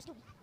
the story.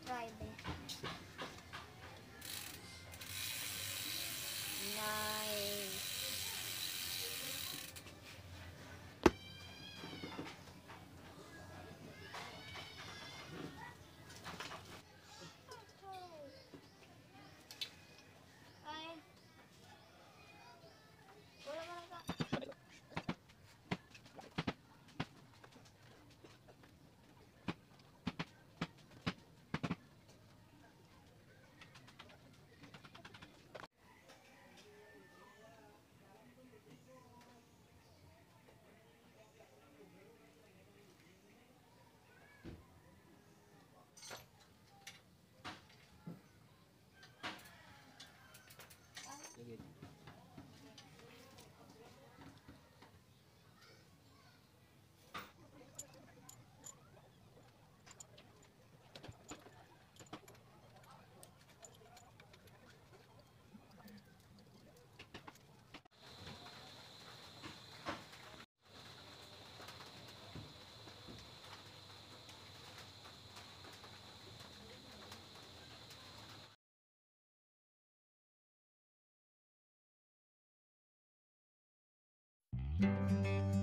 This. Música